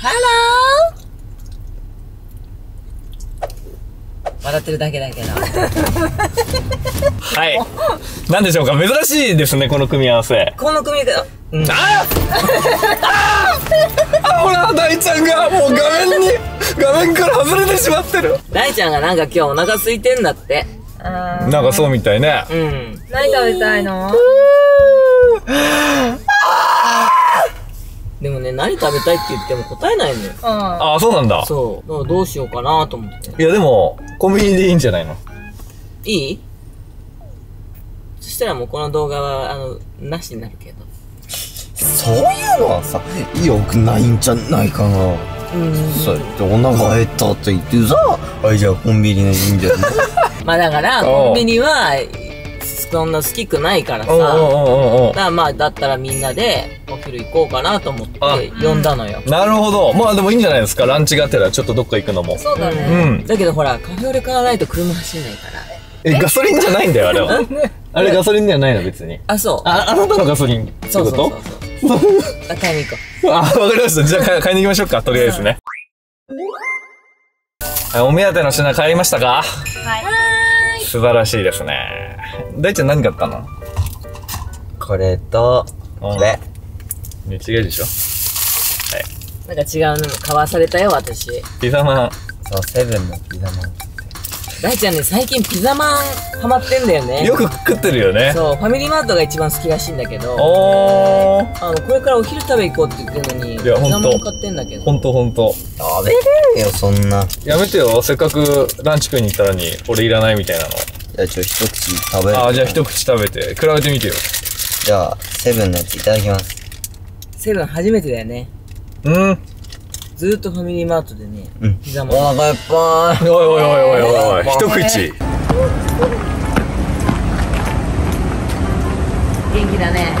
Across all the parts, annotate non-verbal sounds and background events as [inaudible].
ハロー笑ってるだけだけど。はい。なんでしょうか？珍しいですね、この組み合わせ。この組み方、うん。あああほら、大ちゃんがもう画面に、画面から外れてしまってる。大ちゃんがなんか今日お腹空いてんだって。あなんかそうみたいね。うん。ー何食べたいの？ね、何食べたいって言っても答えないのよ。うん。ああ、そうなんだ。そう。だからどうしようかなと思って。いや、でも、コンビニでいいんじゃないの？いい？そしたらもうこの動画は、あの、なしになるけど。そういうのはさ、良くないんじゃないかな。うん。そうやってお腹減ったって言ってさ、あ、じゃあコンビニでいいんじゃない？[laughs] まあだから、コンビニは、そんな好きくないからさ。だからまあ、だったらみんなでお昼行こうかなと思ってあ呼んだのよ。なるほど。まあでもいいんじゃないですか。ランチがてらちょっとどっか行くのも。うそうだね。ん。だけどほら、カフェオレ買わないと車走れないから。え、ガソリンじゃないんだよ、あれは。[laughs] あれガソリンではないの、別に。あ、そう。あ、あなたのガソリンってこと？そうそうそうそう。あ、買いに行こ [laughs] あ、わかりました。じゃあ買い買いに行きましょうか、とりあえずね。はいお目当ての品買いましたか？はい。素晴らしいですね。大ちゃん何買ったの？これと、これ。ね、違うでしょ？う。なんか違うの買わされたよ、私。ピザマン。そう、セブンのピザマン。大ちゃんね、最近ピザマンハマってんだよね。よく食ってるよね。そう、ファミリーマートが一番好きらしいんだけど、おー。あの、これからお昼食べ行こうって言ってんのに、いやほんとピザマン買ってんだけど。ほんとほんと。食べれるよ、そんな。やめてよ。せっかくランチ食いに行ったのに、俺いらないみたいなの。じゃあ、ちょ、一口食べる。あー、じゃあ一口食べて、比べてみてよ。じゃあ、セブンのやついただきます。セブン初めてだよね。うん。ずーっとファミリーマートでね、うんピザマン。お腹いっぱい。おいおいおいおいおい。一口。元気だね。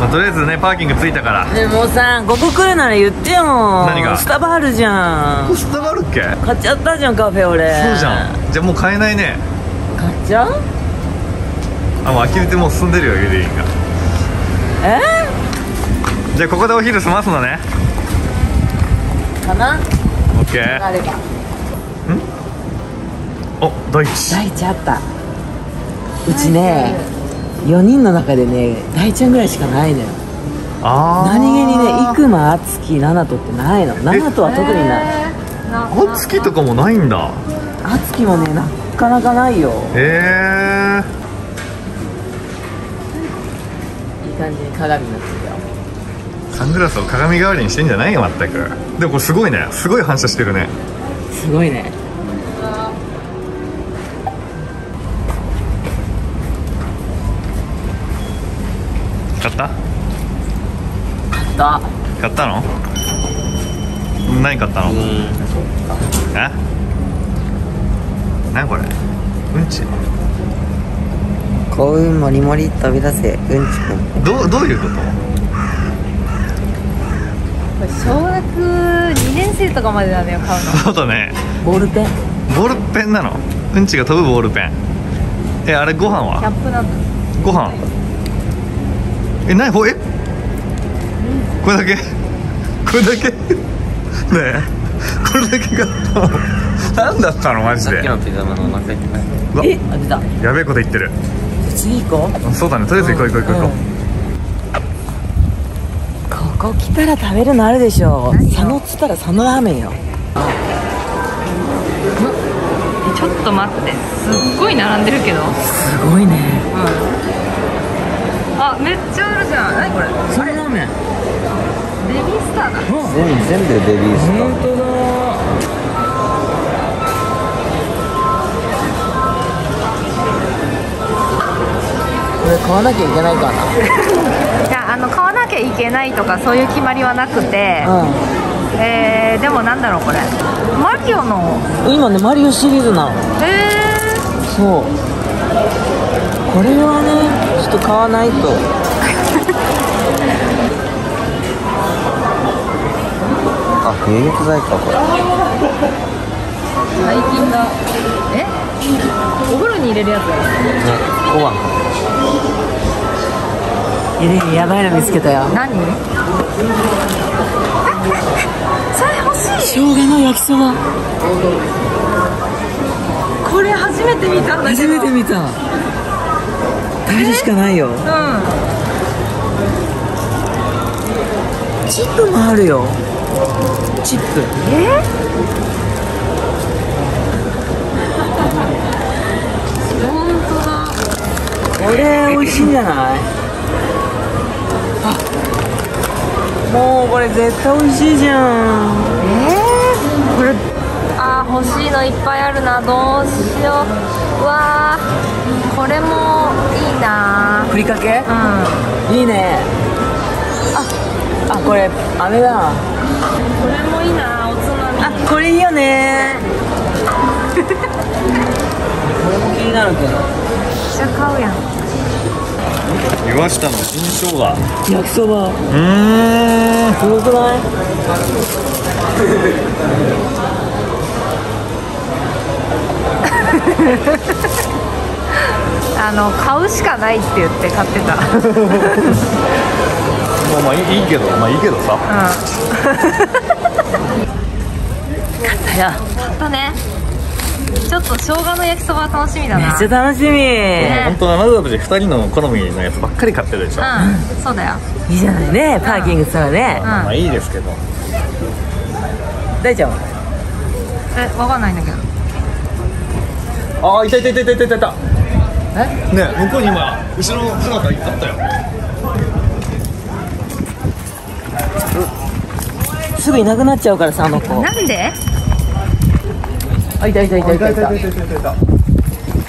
まあ、とりあえずね、パーキング着いたから。ねもうさ、ここ来るなら言ってよ。何が？スタバあるじゃん。スタバあるっけ？買っちゃったじゃん、カフェオレ。そうじゃん。じゃあもう買えないね。買っちゃう？あ、もう呆れてもう進んでるよ、ゆりりんが。え？じゃあここでお昼済ますのね。ー、かな？オッケー。あれば。お、大地。大ちゃんあった。うちね、4人の中でね、大ちゃんぐらいしかないのよ。あー。何気にね、生間、敦樹、奈々とってないの。奈々とは特にない。あ、月とかもないんだ。敦樹もね、なかなかないよ。えいい感じに鏡になってる。サングラスを鏡代わりにしてんじゃないよ、まったく。でもこれすごいね。すごい反射してるね。すごいね。買った？買った。買ったの？何買ったの？え？何これ？うんち幸運もりもり飛び出せ、うんちくん。どうどういうこと？小学2年生とかまでなのよ、買うの。そうだね。ボールペン。ボールペンなの？うんちが飛ぶボールペン。えあれご飯キャはップなの。ご飯え何ほえ？これだけ？これだけ？ねえ。これだけ買ったの？何だったの？マジで。のピザマンのお腹いっぱい。うわ。え？やべえこと言ってる。次行こう。そうだね。とりあえず行こう行こう行こう行こここ来たら食べるのあるでしょ佐野っつったら佐野ラーメンよえちょっと待って。すっごい並んでるけど。すごいねあ、めっちゃあるじゃん。何これ？佐野ラーメンベビースターだ。全部、全部ベビースター。本当だこれ買わなきゃいけないかないや、あの、買わなきゃいけないとか、そういう決まりはなくて。うえー、でもなんだろう、これ。マリオの。ん今ねマリオシリーズなのえそうこれはねちょっと買わないと [laughs] あ、入浴剤か、これ。ー、最近だ。え？お風呂に入れるやつだよ。ね、小判。いややばいの見つけたよ。何？[laughs] 生姜の焼きそば。これ初めて見たんだけど。初めて見た。食べるしかないよ。うん。チップもあるよ。チップ。え？[laughs] 本当だ。これ美味しいんじゃない？もうこれ絶対美味しいじゃん。えー、これ。あー欲しいのいっぱいあるな。どうしよう。うわー。これもいいな。ふりかけ？うん。いいね。あ。あこれ飴だ。これもいいなおつまみ。あこれいいよね。[laughs] これも気になるけど。めっちゃ買うやん岩下の新生姜。焼きそば。うーん。すごくないあの買うしかないって言って買ってた。まあまあいいけどまあいいけどさ。いや買ったねちょっと生姜の焼きそば楽しみだな。めっちゃ楽しみ、本当はなぜ2人の好みのやつばっかり買ってるでしょ、うんそうだよ。いいじゃないね。パーキングしたらね。うん。まあいいですけど。大ちゃんは？えわかんないんだけど。ああいたいたいたいたいたいたえ？ね向こうに今後ろの姿あったよ。すぐいなくなっちゃうからさあの子。なんで？あいたいたいたいたいた。いたいたいた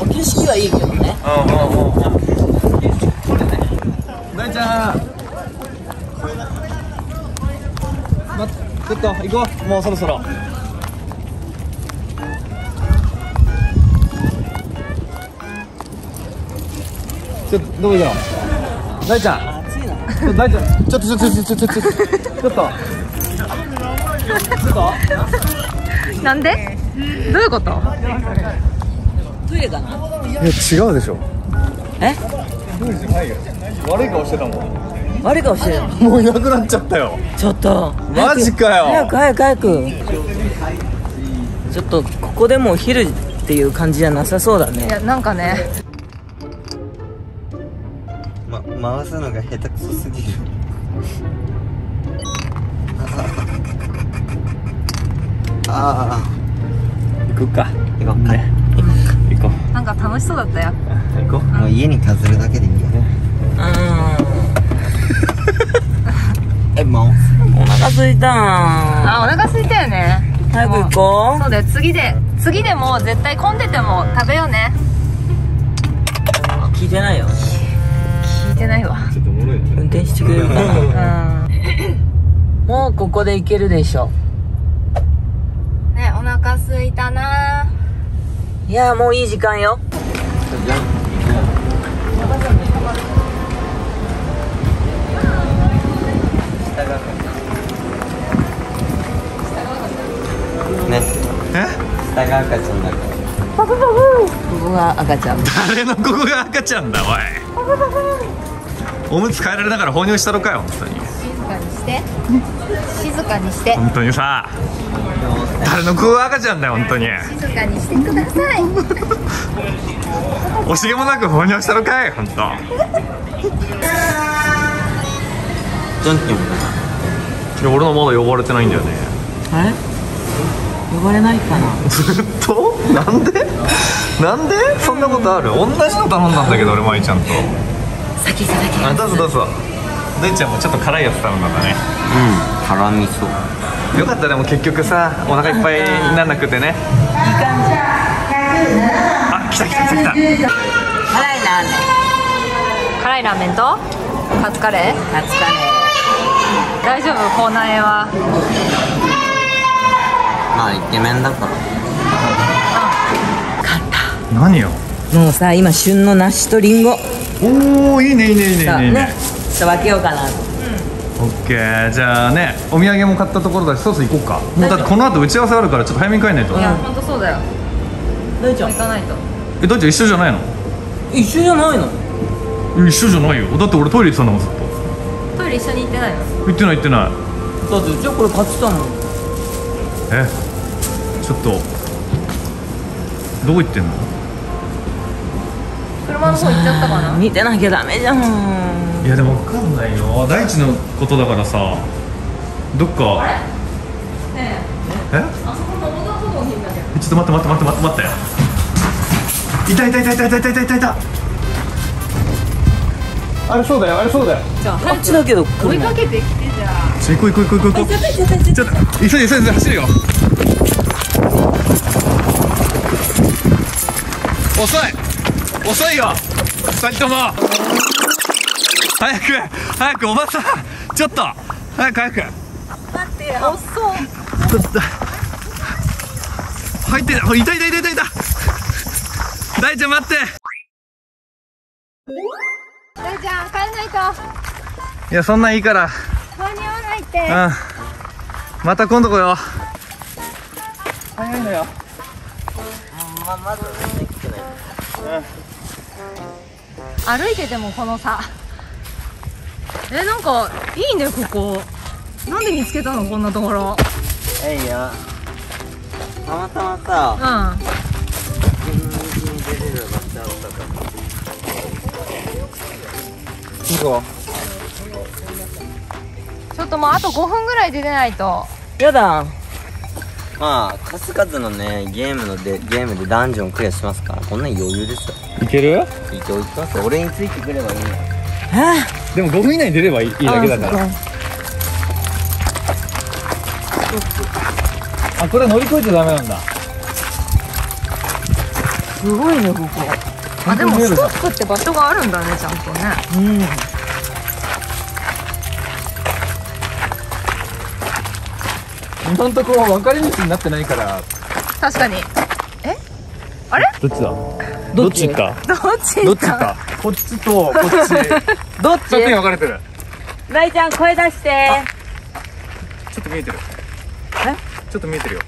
お景色はいいけどね。うんうんうん。うん大ちゃん。まちょっと行こう。もうそろそろ。ちょっとどこ行くの？大ちゃん。暑いなちょっと大ちゃん。ちょっとちょっとちょっとちょっとちょっとちょっとちょっと。なんで？どういうこと？トイレかな。いや違うでしょ。え？悪い顔してたもん。悪い顔してる。もういなくなっちゃったよ。ちょっと。マジかよ。早く早く早く。ちょっとここでもお昼っていう感じじゃなさそうだね。いやなんかね。ま、回すのが下手くそすぎる。あ [laughs] 行くか。あ行こうか、行こなんか楽しそうだったよ。う。行こもう家に飾るだけでいいやう [laughs] えもう？お腹すいた。あお腹空いたよね。早く行こそうだよ。次で。次でも絶対混んでても食べようね。う聞いてないよ。聞いてないわ。ちょっとおもろいね。運転してくれるかうなん。[laughs] もうここで行けるでしょ腹空いたな。いやもういい時間よ。ね。え？下が赤ちゃんだから。ここが赤ちゃん。誰のここが赤ちゃんだおい。おむつ変えられながら放尿したろかよ本当に。静かにして。静かにして。本当にさ誰のここが赤ちゃんだよ本当に。静かにしてください。惜しげもなく放尿したろかい本当。ジョンキもい。や俺のまだ汚れてないんだよね。あれ呼ばれないかな。ずっと？なんで？なんで？そんなことある？同じの頼んだんだけど俺舞ちゃんと。先いただき。あどうぞどうぞ大ちゃんもちょっと辛いやつ頼んだんだね。うん辛味噌。よかったでも結局さお腹いっぱいになんなくてね。あ来た来た来た来た。辛いなね辛いラーメンと？カツカレー？カツカレ大丈夫口内炎は？まあイケメンだから。何よ？ーもうさ今旬の梨とリンゴ。おおいいねいいねいいねいいねっと分けようかなと。オッケー。じゃあねお土産も買ったところだしそろそろ行こうかもうだってこの後打ち合わせあるからちょっと早めに帰んないと。いや本当そうだよ。大ちゃん行かないと。えだって一緒じゃないの？一緒じゃないの？え一緒じゃないよ。だって俺トイレ行ってたんだもんずっトイレ一緒に行ってないの？と行ってない行ってない。だってじゃあこれ買ってたもんええ？ちょっとどこ行ってんの？車の方行っちゃったかな？見てなきゃダメじゃん。いやでも分かんないよ。大地のことだからさどっか。ねえ。え？あそこの横断歩道にいるんだけど。ちょっと待って待って待って待って待って。いたいたいたいたいたいたいたいたいた。あれそうだよあれそうだよ。あっちだけど追いかけてきてじゃあ。ちょ行こう行こう行こう行こう行こう。ちょっと急いで急いで。走るよ。遅い遅いよ。二人とも。早く早くおばさん。ちょっと。早く早く。待って遅っ。ちょっと。入ってあいたいたいたいたい。た大ちゃん待って。大ちゃん帰らないと。いやそんなんいいから。間に合わないって。うん。また今度来よう。早いのよ。ままだね来てない歩いててもこの差。えなんかいいねここ。なんで見つけたのこんなところ。えいや。たまたまさ。うん。行こちょっともうあと5分ぐらいで出ないと。やだまあ数々のねゲームのでゲームでダンジョンクリアしますからこんなん余裕ですよ。ういける？いけおいきますよ。俺についてくればいいんだよでも5分以内に出ればいいいいだけだから。あこれ乗り越えちゃダメなんだ。すごいねここ。あでもストップって場所があるんだねちゃんとね。うん今んとこ分かれ道になってないから。確かに。え？あれ？どっちだ？どっち？かどっちどっちかこっちとこっち。どっ二つに分かれてる。大ちゃん声出して。ちょっと見えてる。ちょっと見えてるよ。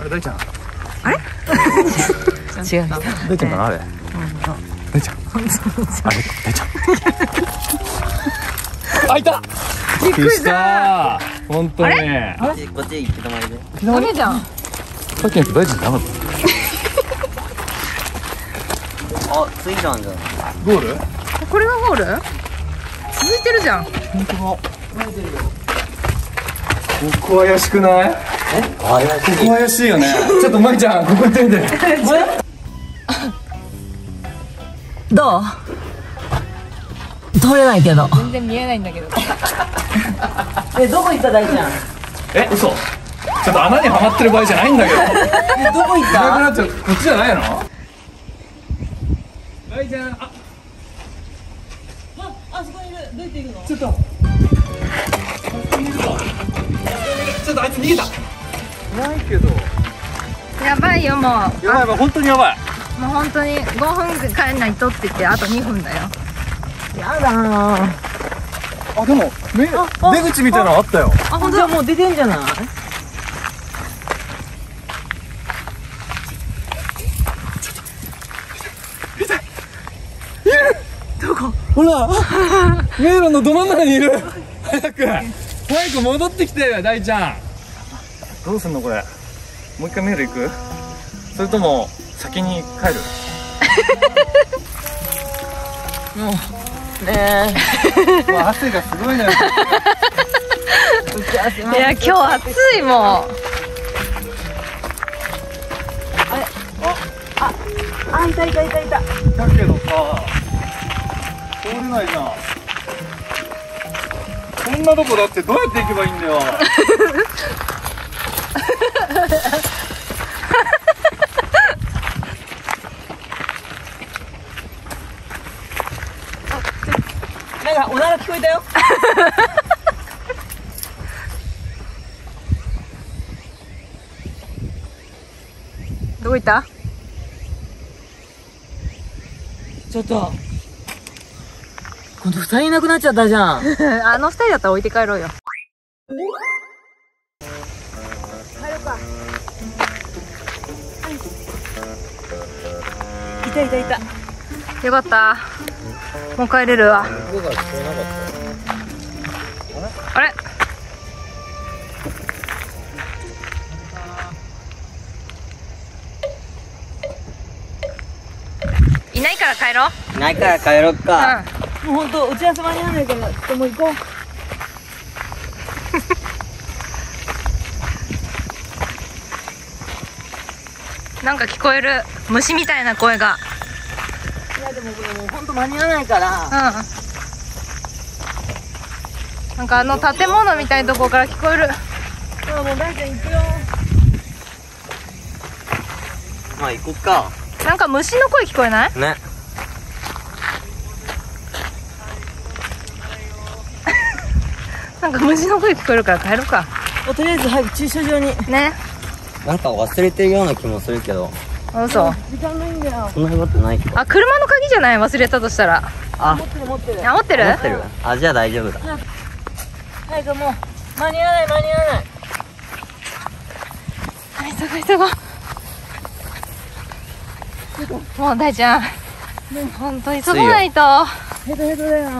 あれ大ちゃん？[laughs] 違う。大ちゃんかなあれ？大ちゃん。あれ？大ちゃんあいた。びっくりした。本当に。ねこっちこっち行き止まりで。ダメじゃんさっきの人大ちゃんじゃなかっあついたんじゃん。たゴール？これがゴール？続いてるじゃん。ここ怪しくない？怪しここ怪しいよね。ちょっとまいちゃんここ行って。[laughs] みてどう？取れないけど。全然見えないんだけど。[laughs] えどこ行った大ちゃん？え嘘。ちょっと穴にはまってる場合じゃないんだけど。えどこ行っなくたなっちゃう。こっちじゃないの？大ちゃんああそこにいる。どうやって行くの？ちょっと。ちょっとあいつ逃げた。ないけど。やばいよもう。やばいやばい。本当にやばい。もう本当に。5分で帰んないとって言ってあと2分だよやだー。あでもめ出口みたいなのあったよ。あ本じゃあもう出てんじゃない？ほら。迷路のど真ん中にいる。早く。早く戻ってきて大ちゃん。どうすんのこれ？もう一回迷路行く？それとも先に帰る？[laughs] ねう [laughs] わ汗がすごいねいや今日暑いもん。あいたいたいたいた。だけどさ通れないじゃん。こんなとこだってどうやって行けばいいんだよ [laughs] なんかおなら聞こえたよどこ行ったちょっと今度二人いなくなっちゃったじゃんあの2人だったら置いて帰ろうよいたいたいたよかったもう帰れるわ。あれ？いないから帰ろう。いないから帰ろっか、うん、もうほんと打ち合わせ間に合わないからちょっともう行こう。[laughs] なんか聞こえる。虫みたいな声が。もこれもう本当間に合わないから。うん。なんかあの建物みたいなとこから聞こえる。あもう大ちゃん行くよ。まあ行こっか。なんか虫の声聞こえない？ね。[laughs] なんか虫の声聞こえるから帰ろうか。もうとりあえず早く駐車場に。ね。なんか忘れてるような気もするけど嘘。時間ないんだよ。そんなことないかあ車の鍵じゃない？忘れたとしたら。あ。持ってる持ってる。あ持ってる？持ってる。あじゃあ大丈夫だ。早くもう間に合わない間に合わない。はい急ごう急ごう。もう大ちゃん本当急がないと。ヘトヘトだよ